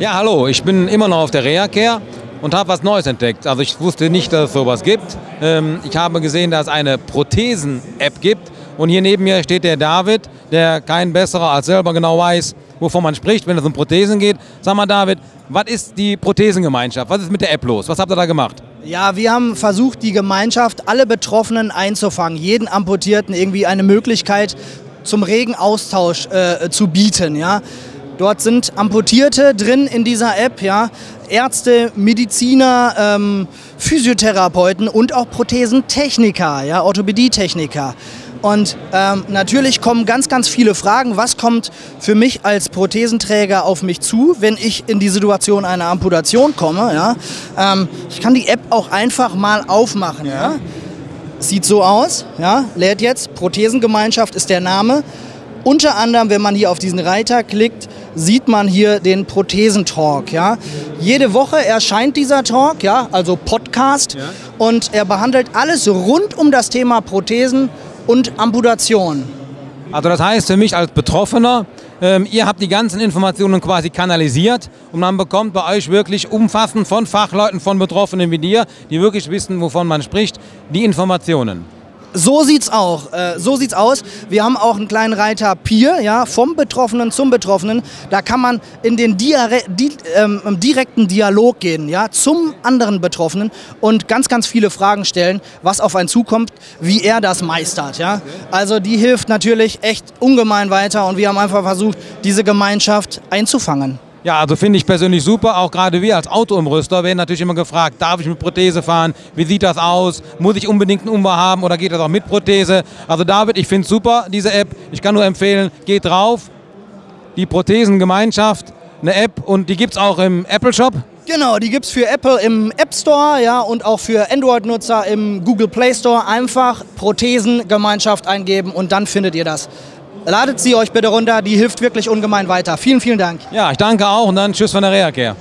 Ja, hallo, ich bin immer noch auf der Reha-Care und habe was Neues entdeckt. Also ich wusste nicht, dass es sowas gibt. Ähm, ich habe gesehen, dass es eine Prothesen-App gibt und hier neben mir steht der David, der kein besserer als selber genau weiß, wovon man spricht, wenn es um Prothesen geht. Sag mal David, was ist die Prothesengemeinschaft? Was ist mit der App los? Was habt ihr da gemacht? Ja, wir haben versucht, die Gemeinschaft, alle Betroffenen einzufangen, jeden Amputierten irgendwie eine Möglichkeit zum regen Austausch äh, zu bieten. Ja. Dort sind Amputierte drin in dieser App, ja. Ärzte, Mediziner, ähm, Physiotherapeuten und auch Prothesentechniker, ja, Orthopädietechniker. Und ähm, natürlich kommen ganz, ganz viele Fragen. Was kommt für mich als Prothesenträger auf mich zu, wenn ich in die Situation einer Amputation komme? Ja? Ähm, ich kann die App auch einfach mal aufmachen. Ja. ja? Sieht so aus, ja? lädt jetzt. Prothesengemeinschaft ist der Name. Unter anderem, wenn man hier auf diesen Reiter klickt, sieht man hier den Prothesentalk. Ja? Jede Woche erscheint dieser Talk, ja? also Podcast, ja. und er behandelt alles rund um das Thema Prothesen und Amputation. Also das heißt für mich als Betroffener, ähm, ihr habt die ganzen Informationen quasi kanalisiert und man bekommt bei euch wirklich umfassend von Fachleuten, von Betroffenen wie dir, die wirklich wissen, wovon man spricht, die Informationen. So sieht's auch. Äh, so sieht's aus. Wir haben auch einen kleinen Reiter Peer, ja, vom Betroffenen zum Betroffenen. Da kann man in den Diare di ähm, direkten Dialog gehen, ja, zum anderen Betroffenen und ganz, ganz viele Fragen stellen, was auf einen zukommt, wie er das meistert, ja. Also die hilft natürlich echt ungemein weiter und wir haben einfach versucht, diese Gemeinschaft einzufangen. Ja, also finde ich persönlich super. Auch gerade wir als Autoumrüster werden natürlich immer gefragt, darf ich mit Prothese fahren? Wie sieht das aus? Muss ich unbedingt einen Umbau haben oder geht das auch mit Prothese? Also David, ich finde es super, diese App. Ich kann nur empfehlen, geht drauf. Die Prothesengemeinschaft, eine App und die gibt es auch im Apple Shop. Genau, die gibt es für Apple im App Store ja, und auch für Android-Nutzer im Google Play Store. Einfach Prothesengemeinschaft eingeben und dann findet ihr das. Ladet sie euch bitte runter, die hilft wirklich ungemein weiter. Vielen, vielen Dank. Ja, ich danke auch und dann tschüss von der Reacare.